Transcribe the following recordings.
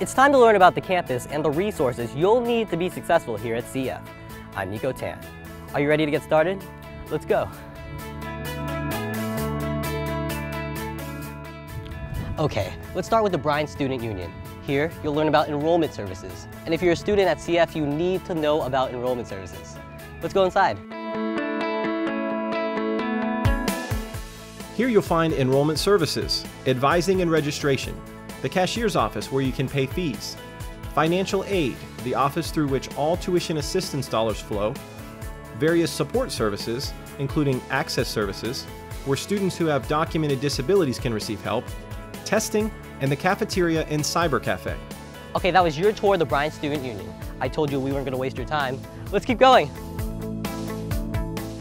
It's time to learn about the campus and the resources you'll need to be successful here at CF. I'm Nico Tan. Are you ready to get started? Let's go. Okay, let's start with the Bryan Student Union. Here, you'll learn about enrollment services. And if you're a student at CF, you need to know about enrollment services. Let's go inside. Here you'll find enrollment services, advising and registration, the cashier's office where you can pay fees, financial aid, the office through which all tuition assistance dollars flow, various support services, including access services, where students who have documented disabilities can receive help, testing, and the cafeteria and cyber cafe. Okay, that was your tour of the Bryan Student Union. I told you we weren't gonna waste your time. Let's keep going.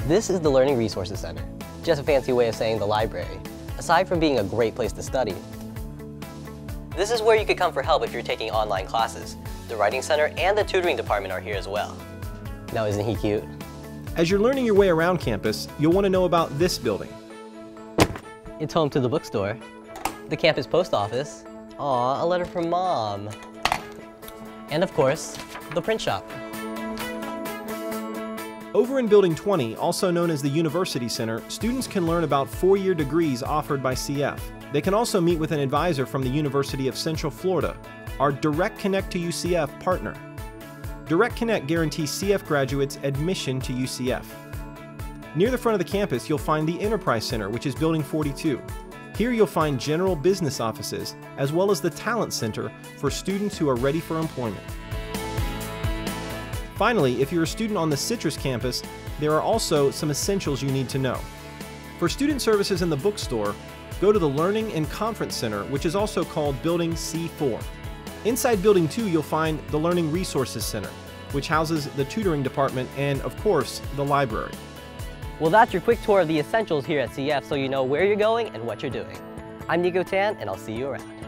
This is the Learning Resources Center. Just a fancy way of saying the library, aside from being a great place to study. This is where you could come for help if you're taking online classes. The Writing Center and the Tutoring Department are here as well. Now isn't he cute? As you're learning your way around campus, you'll want to know about this building. It's home to the bookstore, the campus post office, aw, a letter from mom, and of course, the print shop. Over in Building 20, also known as the University Center, students can learn about four-year degrees offered by CF. They can also meet with an advisor from the University of Central Florida, our Direct Connect to UCF partner. Direct Connect guarantees CF graduates admission to UCF. Near the front of the campus, you'll find the Enterprise Center, which is Building 42. Here you'll find general business offices, as well as the Talent Center for students who are ready for employment. Finally, if you're a student on the Citrus campus, there are also some essentials you need to know. For student services in the bookstore, go to the Learning and Conference Center, which is also called Building C4. Inside Building 2, you'll find the Learning Resources Center, which houses the tutoring department and, of course, the library. Well, that's your quick tour of the essentials here at CF so you know where you're going and what you're doing. I'm Nico Tan, and I'll see you around.